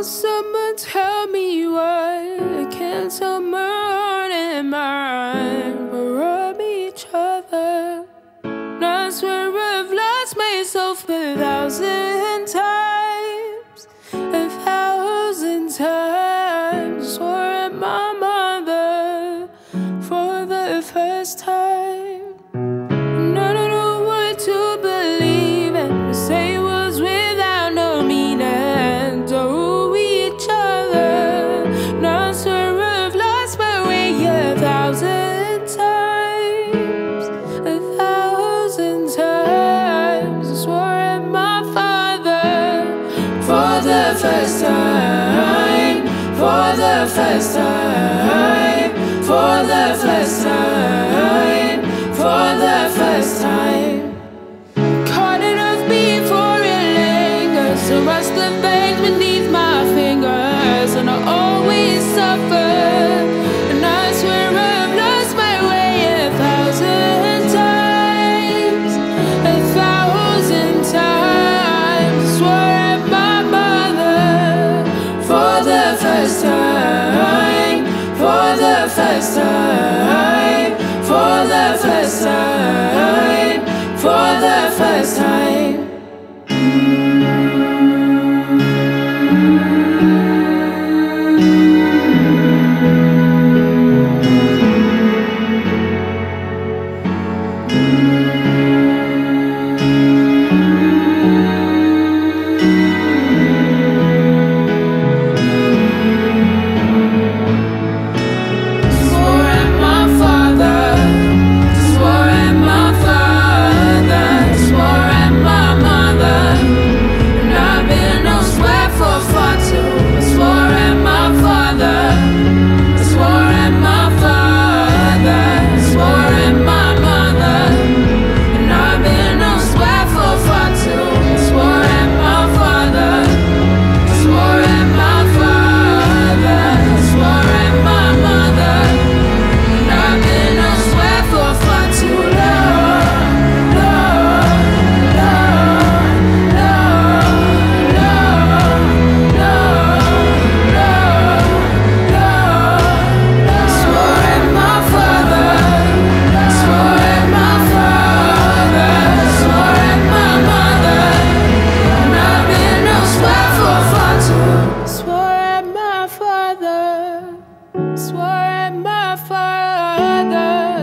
Someone tell me why I can't tell mine and mine? We're of each other. And I swear I've lost myself a thousand times, a thousand times. Swore at my mother for the first time. the first time, for the first time.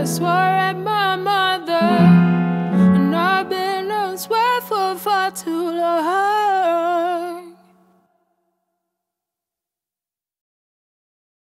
swore at my mother, and I've been on for far too long.